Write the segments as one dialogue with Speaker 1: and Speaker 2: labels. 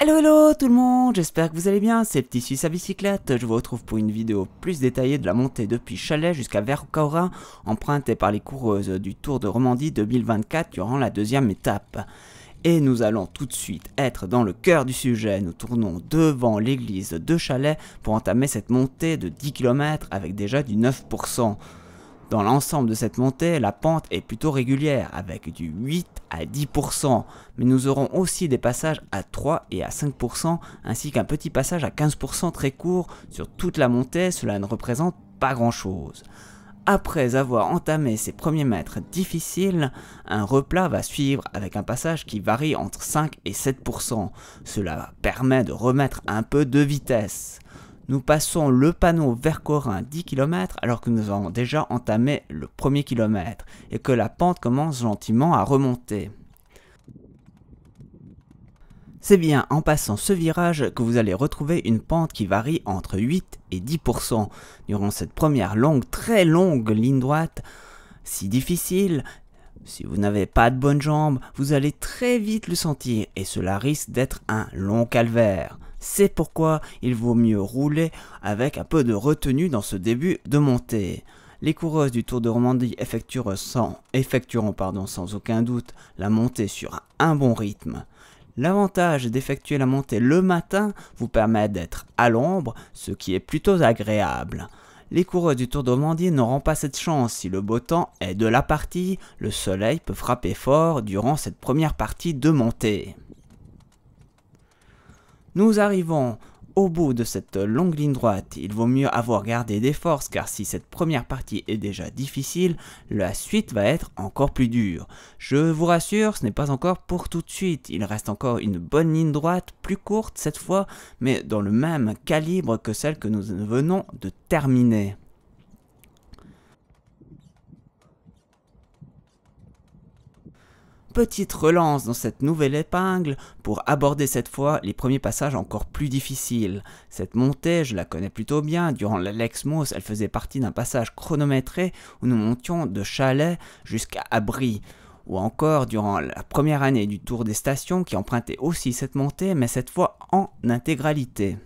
Speaker 1: Hello hello tout le monde, j'espère que vous allez bien, c'est Petit Suisse à bicyclette, je vous retrouve pour une vidéo plus détaillée de la montée depuis Chalet jusqu'à Vercora, empruntée par les coureuses du Tour de Romandie 2024 durant la deuxième étape. Et nous allons tout de suite être dans le cœur du sujet, nous tournons devant l'église de Chalet pour entamer cette montée de 10 km avec déjà du 9%. Dans l'ensemble de cette montée, la pente est plutôt régulière, avec du 8 à 10%, mais nous aurons aussi des passages à 3 et à 5%, ainsi qu'un petit passage à 15% très court sur toute la montée, cela ne représente pas grand-chose. Après avoir entamé ces premiers mètres difficiles, un replat va suivre avec un passage qui varie entre 5 et 7%. Cela permet de remettre un peu de vitesse nous passons le panneau Vercorin 10 km alors que nous avons déjà entamé le premier kilomètre et que la pente commence gentiment à remonter. C'est bien en passant ce virage que vous allez retrouver une pente qui varie entre 8 et 10% durant cette première longue, très longue ligne droite. Si difficile, si vous n'avez pas de bonnes jambes, vous allez très vite le sentir et cela risque d'être un long calvaire. C'est pourquoi il vaut mieux rouler avec un peu de retenue dans ce début de montée. Les coureuses du Tour de Romandie effectueront sans, aucun doute la montée sur un bon rythme. L'avantage d'effectuer la montée le matin vous permet d'être à l'ombre, ce qui est plutôt agréable. Les coureuses du Tour de Romandie n'auront pas cette chance si le beau temps est de la partie, le soleil peut frapper fort durant cette première partie de montée. Nous arrivons au bout de cette longue ligne droite, il vaut mieux avoir gardé des forces car si cette première partie est déjà difficile, la suite va être encore plus dure. Je vous rassure, ce n'est pas encore pour tout de suite, il reste encore une bonne ligne droite, plus courte cette fois, mais dans le même calibre que celle que nous venons de terminer. Petite relance dans cette nouvelle épingle pour aborder cette fois les premiers passages encore plus difficiles. Cette montée, je la connais plutôt bien. Durant l'Alexmos, elle faisait partie d'un passage chronométré où nous montions de Chalet jusqu'à Abri ou encore durant la première année du Tour des Stations qui empruntait aussi cette montée, mais cette fois en intégralité.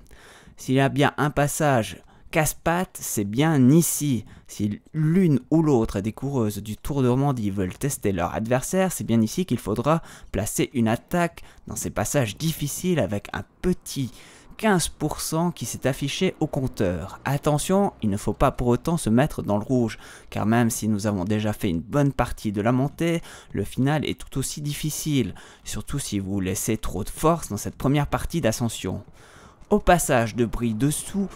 Speaker 1: S'il y a bien un passage casse-pattes, c'est bien ici. Si l'une ou l'autre des coureuses du Tour de Romandie veulent tester leur adversaire, c'est bien ici qu'il faudra placer une attaque dans ces passages difficiles avec un petit 15% qui s'est affiché au compteur. Attention, il ne faut pas pour autant se mettre dans le rouge, car même si nous avons déjà fait une bonne partie de la montée, le final est tout aussi difficile, surtout si vous laissez trop de force dans cette première partie d'ascension. Au passage de bris dessous,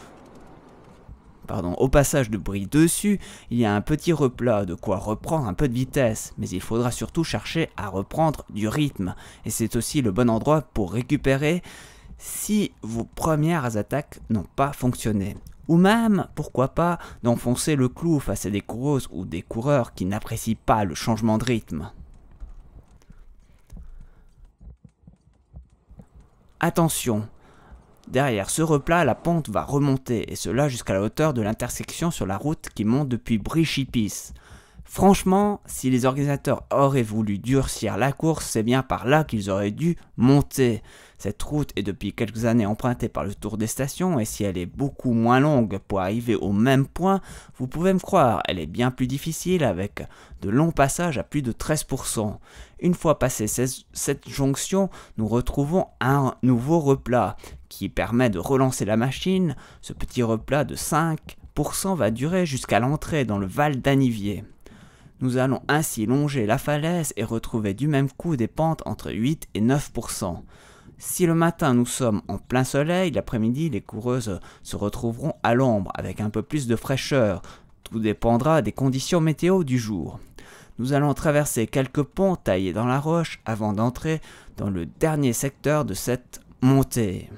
Speaker 1: au passage de bris dessus, il y a un petit replat, de quoi reprendre un peu de vitesse, mais il faudra surtout chercher à reprendre du rythme, et c'est aussi le bon endroit pour récupérer si vos premières attaques n'ont pas fonctionné. Ou même, pourquoi pas, d'enfoncer le clou face à des coureuses ou des coureurs qui n'apprécient pas le changement de rythme. Attention, Derrière ce replat, la pente va remonter, et cela jusqu'à la hauteur de l'intersection sur la route qui monte depuis Brichipis. Franchement, si les organisateurs auraient voulu durcir la course, c'est bien par là qu'ils auraient dû monter. Cette route est depuis quelques années empruntée par le Tour des Stations et si elle est beaucoup moins longue pour arriver au même point, vous pouvez me croire, elle est bien plus difficile avec de longs passages à plus de 13%. Une fois passé cette jonction, nous retrouvons un nouveau replat qui permet de relancer la machine. Ce petit replat de 5% va durer jusqu'à l'entrée dans le Val d'Anivier. Nous allons ainsi longer la falaise et retrouver du même coup des pentes entre 8 et 9%. Si le matin nous sommes en plein soleil, l'après-midi les coureuses se retrouveront à l'ombre avec un peu plus de fraîcheur. Tout dépendra des conditions météo du jour. Nous allons traverser quelques ponts taillés dans la roche avant d'entrer dans le dernier secteur de cette montée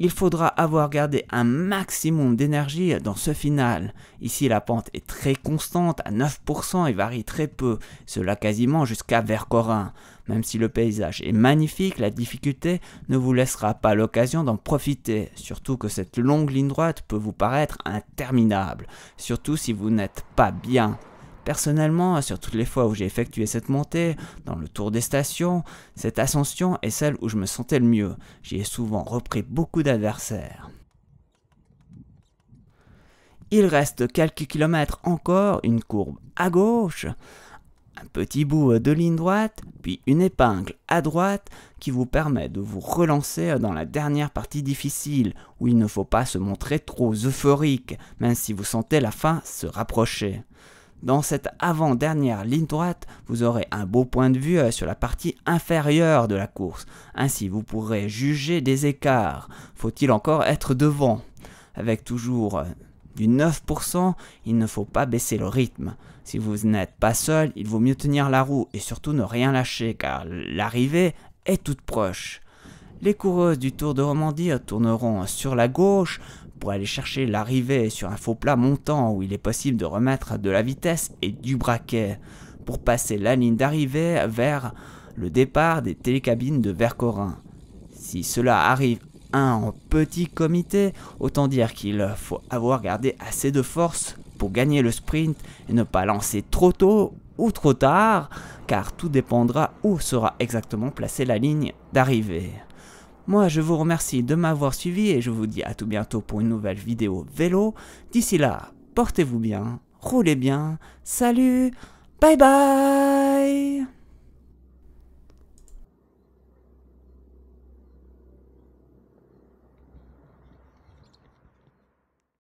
Speaker 1: il faudra avoir gardé un maximum d'énergie dans ce final. Ici la pente est très constante à 9% et varie très peu, cela quasiment jusqu'à Vercorin. Même si le paysage est magnifique, la difficulté ne vous laissera pas l'occasion d'en profiter, surtout que cette longue ligne droite peut vous paraître interminable, surtout si vous n'êtes pas bien Personnellement, sur toutes les fois où j'ai effectué cette montée, dans le tour des stations, cette ascension est celle où je me sentais le mieux. J'y ai souvent repris beaucoup d'adversaires. Il reste quelques kilomètres encore, une courbe à gauche, un petit bout de ligne droite, puis une épingle à droite qui vous permet de vous relancer dans la dernière partie difficile où il ne faut pas se montrer trop euphorique, même si vous sentez la fin se rapprocher. Dans cette avant-dernière ligne droite, vous aurez un beau point de vue sur la partie inférieure de la course. Ainsi, vous pourrez juger des écarts. Faut-il encore être devant? Avec toujours du 9%, il ne faut pas baisser le rythme. Si vous n'êtes pas seul, il vaut mieux tenir la roue et surtout ne rien lâcher car l'arrivée est toute proche. Les coureuses du Tour de Romandie tourneront sur la gauche pour aller chercher l'arrivée sur un faux plat montant où il est possible de remettre de la vitesse et du braquet pour passer la ligne d'arrivée vers le départ des télécabines de Vercorin. Si cela arrive en petit comité, autant dire qu'il faut avoir gardé assez de force pour gagner le sprint et ne pas lancer trop tôt ou trop tard, car tout dépendra où sera exactement placée la ligne d'arrivée. Moi, je vous remercie de m'avoir suivi et je vous dis à tout bientôt pour une nouvelle vidéo vélo. D'ici là, portez-vous bien, roulez bien, salut, bye bye